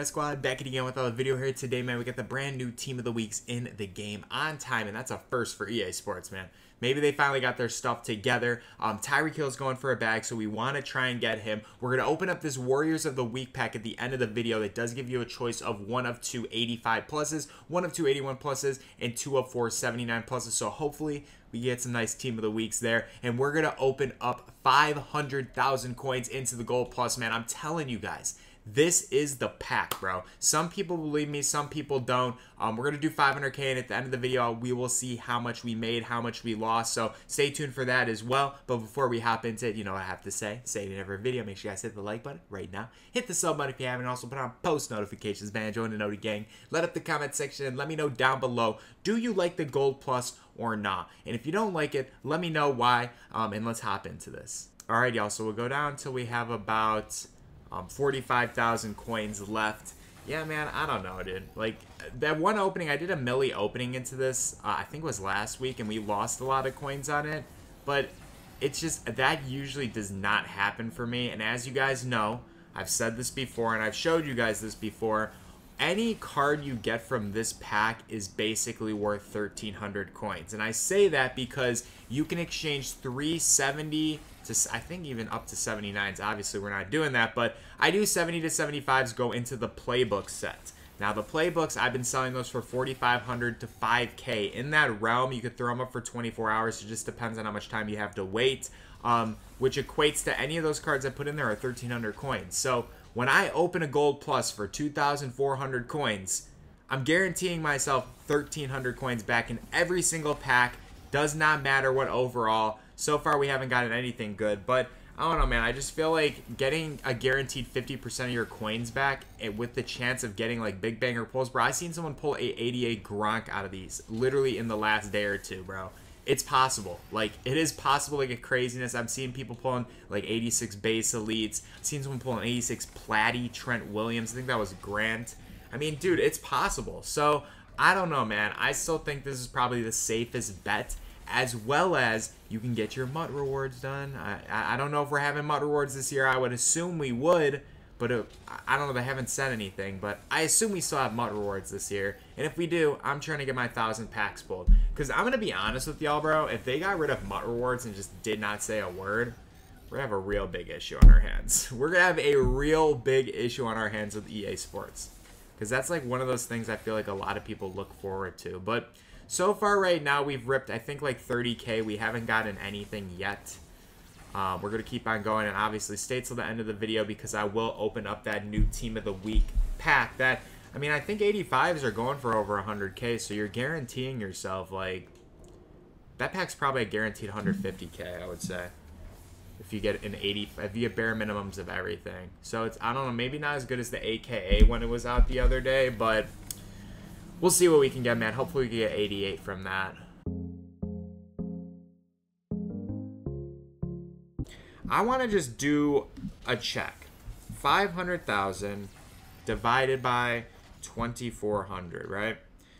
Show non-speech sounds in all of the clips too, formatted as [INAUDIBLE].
Internet Squad back again with another video here today, man. We got the brand new Team of the Weeks in the game on time, and that's a first for EA Sports, man. Maybe they finally got their stuff together. Um, Tyreek Hill's going for a bag, so we want to try and get him. We're going to open up this Warriors of the Week pack at the end of the video that does give you a choice of one of two 85 pluses, one of two 81 pluses, and two of four 79 pluses. So hopefully we get some nice Team of the Weeks there. And we're going to open up 500,000 coins into the Gold Plus, man. I'm telling you guys this is the pack, bro. Some people believe me, some people don't. Um, we're going to do 500K, and at the end of the video, we will see how much we made, how much we lost. So stay tuned for that as well. But before we hop into it, you know I have to say. Say it in every video. Make sure you guys hit the like button right now. Hit the sub button if you haven't. Also put on post notifications, man. Join the Noti Gang. Let up the comment section and let me know down below. Do you like the Gold Plus or not? And if you don't like it, let me know why. Um, and let's hop into this. All right, y'all. So we'll go down until we have about um, 45,000 coins left. Yeah, man, I don't know, dude. Like, that one opening, I did a milli opening into this, uh, I think was last week, and we lost a lot of coins on it. But it's just, that usually does not happen for me. And as you guys know, I've said this before, and I've showed you guys this before, any card you get from this pack is basically worth 1300 coins. And I say that because you can exchange 370 to I think even up to 79s. Obviously, we're not doing that, but I do 70 to 75s go into the playbook set. Now, the playbooks, I've been selling those for 4500 to 5k. In that realm, you could throw them up for 24 hours. It just depends on how much time you have to wait, um, which equates to any of those cards I put in there are 1300 coins. So when I open a gold plus for 2,400 coins, I'm guaranteeing myself 1,300 coins back in every single pack. Does not matter what overall. So far, we haven't gotten anything good, but I don't know, man. I just feel like getting a guaranteed 50% of your coins back eh, with the chance of getting like big banger pulls, bro. I seen someone pull a 88 Gronk out of these literally in the last day or two, bro it's possible. Like it is possible to get craziness. I've seen people pulling like 86 base elites. I've seen someone pulling 86 Platty Trent Williams. I think that was Grant. I mean, dude, it's possible. So I don't know, man. I still think this is probably the safest bet. As well as you can get your MUT rewards done. I, I don't know if we're having MUT rewards this year. I would assume we would but it, I don't know. They haven't said anything, but I assume we still have MUT rewards this year. And if we do, I'm trying to get my thousand packs pulled. Because I'm gonna be honest with y'all, bro. If they got rid of MUT rewards and just did not say a word, we're gonna have a real big issue on our hands. [LAUGHS] We're gonna have a real big issue on our hands with EA Sports. Because that's like one of those things I feel like a lot of people look forward to. But so far right now, we've ripped I think like 30k. We haven't gotten anything yet. Um, we're going to keep on going, and obviously stay till the end of the video because I will open up that new Team of the Week pack. That, I mean, I think 85s are going for over 100k, so you're guaranteeing yourself, like, that pack's probably a guaranteed 150k, I would say. If you get an 80, if you get bare minimums of everything. So it's, I don't know, maybe not as good as the AKA when it was out the other day, but we'll see what we can get, man. Hopefully we get 88 from that. I want to just do a check. 500,000 divided by 2400, right?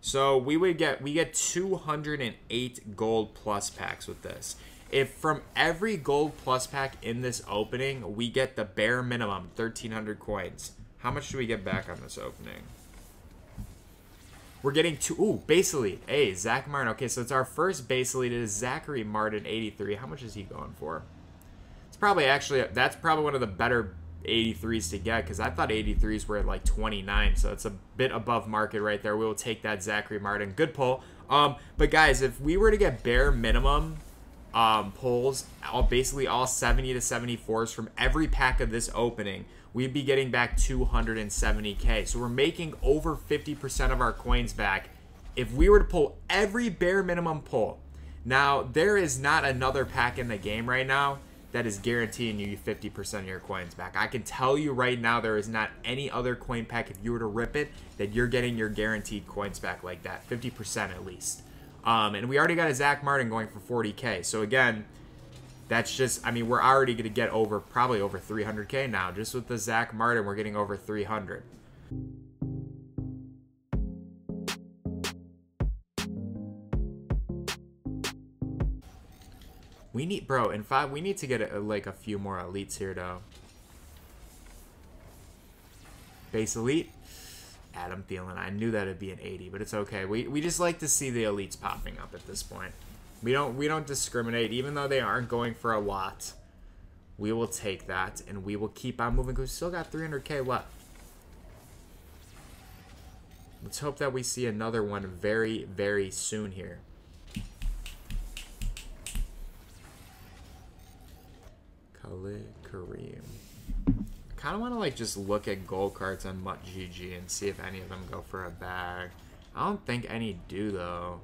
So we would get we get 208 gold plus packs with this. If from every gold plus pack in this opening, we get the bare minimum 1300 coins. How much do we get back on this opening? We're getting two. Ooh, base elite. Hey, Zach Martin. Okay, so it's our first base elite. It is Zachary Martin, 83. How much is he going for? It's probably actually that's probably one of the better 83s to get because I thought 83s were at like 29, so it's a bit above market right there. We will take that Zachary Martin. Good pull. Um, but guys, if we were to get bare minimum um, pulls, all basically all 70 to 74s from every pack of this opening, we'd be getting back 270k. So we're making over 50% of our coins back if we were to pull every bare minimum pull. Now, there is not another pack in the game right now that is guaranteeing you 50% of your coins back. I can tell you right now there is not any other coin pack if you were to rip it that you're getting your guaranteed coins back like that, 50% at least. Um, and we already got a Zach Martin going for 40k. So again, that's just I mean we're already going to get over probably over 300k now just with the Zach Martin we're getting over 300. We need, bro, in five, we need to get a, like a few more elites here, though. Base Elite. Adam Thielen. I knew that it'd be an 80, but it's okay. We, we just like to see the elites popping up at this point. We don't we don't discriminate, even though they aren't going for a lot. We will take that, and we will keep on moving. Because we still got 300k left. Let's hope that we see another one very, very soon here. Khalid Kareem. I kind of want to like just look at gold cards on MUT GG and see if any of them go for a bag. I don't think any do though.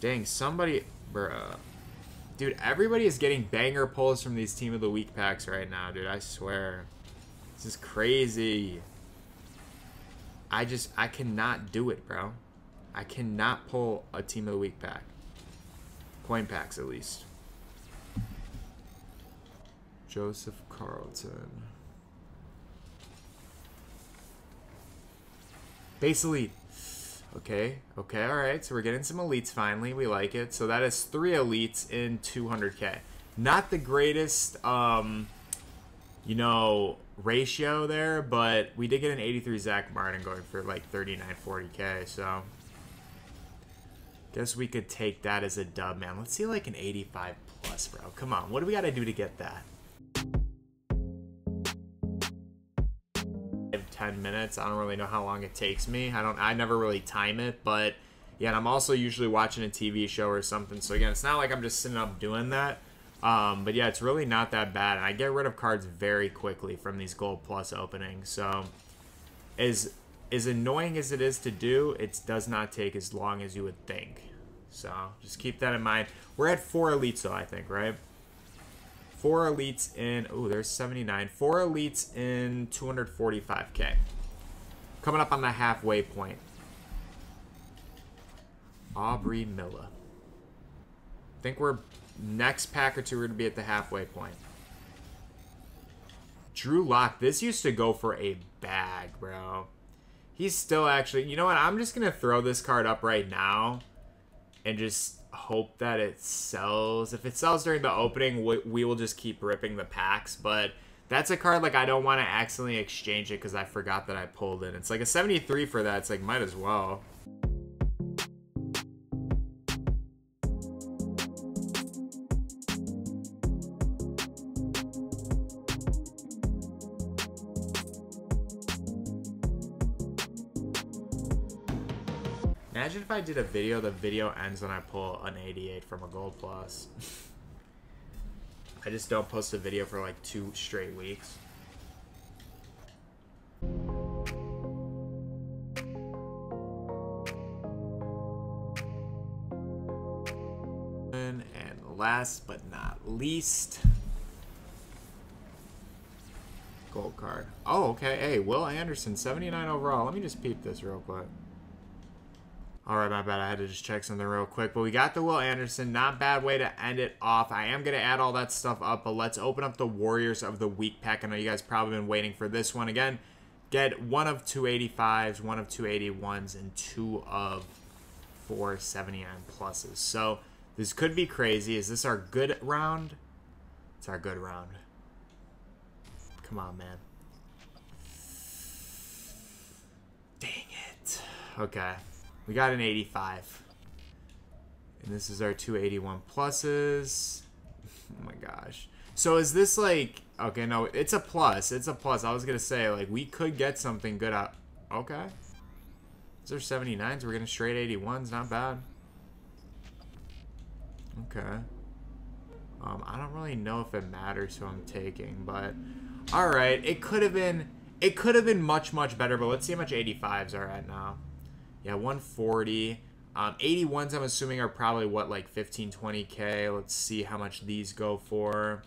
Dang, somebody, bruh. Dude, everybody is getting banger pulls from these Team of the Week packs right now, dude. I swear. This is crazy. I just, I cannot do it, bro. I cannot pull a Team of the Week pack. Coin packs, at least. Joseph Carlton. Base Elite. Okay, okay, alright. So we're getting some elites finally. We like it. So that is three elites in 200k. Not the greatest, um, you know, ratio there, but we did get an 83 Zach Martin going for like 39, 40k. So guess we could take that as a dub, man. Let's see like an 85 plus, bro. Come on. What do we got to do to get that? 10 minutes. I don't really know how long it takes me. I don't I never really time it, but yeah, and I'm also usually watching a TV show or something. So again, it's not like I'm just sitting up doing that. Um, but yeah, it's really not that bad. And I get rid of cards very quickly from these gold plus openings. So as as annoying as it is to do, it does not take as long as you would think. So just keep that in mind. We're at four elites though, I think, right? Four elites in, oh, there's 79. Four elites in 245k. Coming up on the halfway point. Aubrey Miller. I think we're next pack or two we're going to be at the halfway point. Drew Lock. This used to go for a bag, bro. He's still actually... You know what? I'm just going to throw this card up right now and just hope that it sells. If it sells during the opening, we, we will just keep ripping the packs. But that's a card like I don't want to accidentally exchange it because I forgot that I pulled it. It's like a 73 for that. It's like might as well. Imagine if I did a video, the video ends when I pull an 88 from a gold plus. I just don't post a video for like two straight weeks. And last but not least, gold card. Oh, okay. Hey, Will Anderson, 79 overall. Let me just peep this real quick. All right, my bad. I had to just check something real quick. But we got the Will Anderson. Not bad way to end it off. I am going to add all that stuff up, but let's open up the Warriors of the Week pack. I know you guys probably been waiting for this one. Again, get one of 285s, one of 281s, and two of 479 pluses. So this could be crazy. Is this our good round? It's our good round. Come on, man. Dang it. Okay. We got an 85. And this is our 281 pluses. [LAUGHS] Oh my gosh. So is this like... Okay, no, it's a plus. It's a plus. I was going to say, like, we could get something good out... Okay. These are 79s. We're getting straight 81s. Not bad. Okay. Um, I don't really know if it matters who I'm taking, but... Alright, it could have been... It could have been much, much better, but let's see how much 85s are at now. Yeah, 140. Um, 81s, I'm assuming, are probably, what, like 15, 20k. Let's see how much these go for.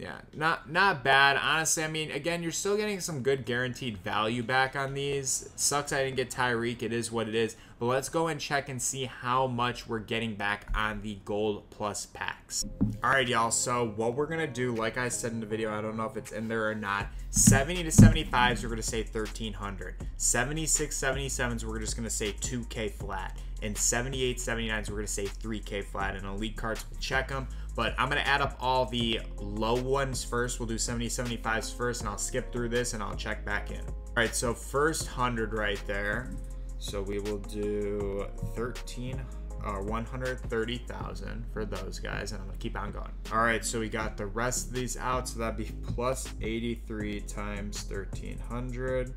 Yeah, not not bad. Honestly, I mean, again, you're still getting some good guaranteed value back on these. Sucks I didn't get Tyreek. It is what it is. But let's go and check and see how much we're getting back on the Gold Plus packs. All right, y'all. So what we're to do, like I said in the video, I don't know if it's in there or not. 70 to 75s, we're to say 1300 76, 77s, we're just to say 2K flat. And 78, 79s, we're to say 3K flat. And elite cards, we'll check them. But I'm going to add up all the low ones first. We'll do 70, 75s first, and I'll skip through this and I'll check back in. All right, so first 100 right there. So we will do 13 uh, 130,000 for those guys, and I'm gonna keep on going. All right, so we got the rest of these out, so that'd be plus 83 times 1300.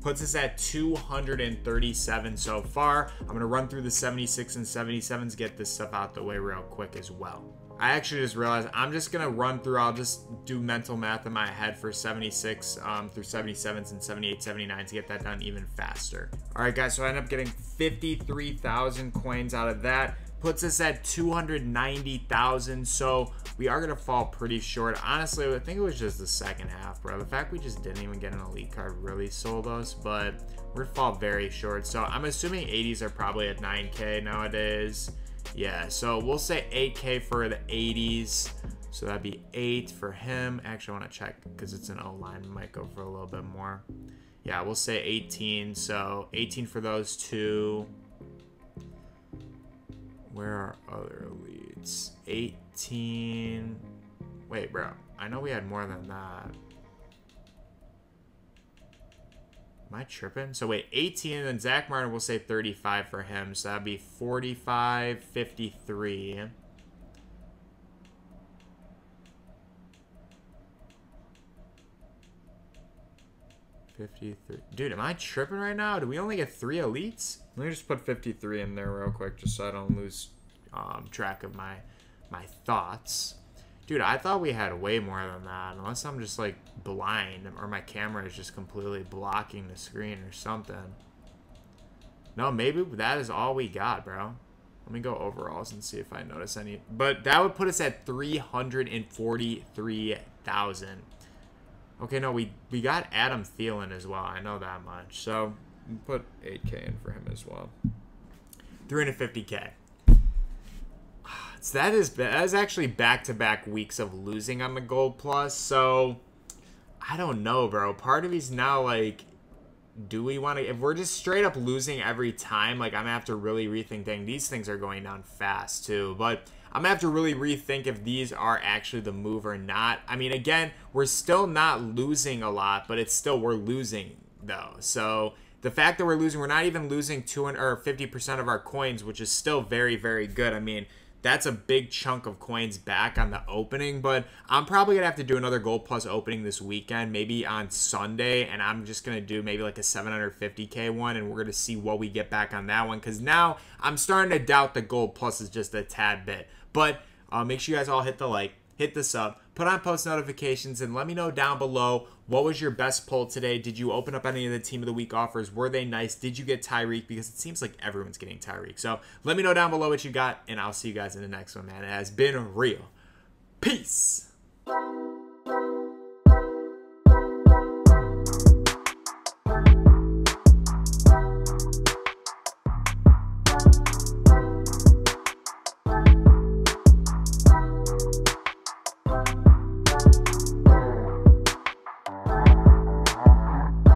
Puts us at 237 so far. I'm gonna run through the 76 and 77s, get this stuff out the way real quick as well. I actually just realized I'm just gonna run through. I'll just do mental math in my head for 76 um, through 77s and 78, 79 to get that done even faster. All right, guys. So I end up getting 53,000 coins out of that. Puts us at 290,000. So we are gonna fall pretty short. Honestly, I think it was just the second half, bro. The fact we just didn't even get an elite card really sold us, but we're gonna fall very short. So I'm assuming 80s are probably at 9k nowadays. Yeah, so we'll say 8K for the 80s. So that'd be 8 for him. Actually, I want to check because it's an O-line. Might go for a little bit more. Yeah, we'll say 18. So 18 for those two. Where are other leads? 18. Wait, bro. I know we had more than that. Am I tripping? So wait, 18, and then Zach Martin will say 35 for him. So that'd be 45, 53. Fifty-three. Dude, am I tripping right now? Do we only get three elites? Let me just put 53 in there real quick, just so I don't lose um, track of my my thoughts. Dude, I thought we had way more than that. Unless I'm just like blind or my camera is just completely blocking the screen or something. No, maybe that is all we got, bro. Let me go overalls and see if I notice any. But that would put us at 343,000. Okay, no, we, we got Adam Thielen as well. I know that much. So, put 8K in for him as well. 350K. So that is that is actually back to back weeks of losing on the gold plus. So I don't know, bro. Part of me's now like, do we want to? If we're just straight up losing every time, like I'm gonna have to really rethink. Dang, these things are going down fast too. But I'm gonna have to really rethink if these are actually the move or not. I mean, again, we're still not losing a lot, but it's still we're losing though. So the fact that we're losing, we're not even losing 200 or 50% of our coins, which is still very, very good. I mean, that's a big chunk of coins back on the opening. But I'm probably gonna have to do another Gold Plus opening this weekend, maybe on Sunday, and I'm just gonna do maybe like a 750k one, and we're gonna see what we get back on that one. Because now I'm starting to doubt the Gold Plus is just a tad bit. But uh, make sure you guys all hit the like, hit the sub, put on post notifications, and let me know down below what was your best pull today. Did you open up any of the team of the week offers? Were they nice? Did you get Tyreek? Because it seems like everyone's getting Tyreek. So let me know down below what you got, and I'll see you guys in the next one, man. It has been real. Peace.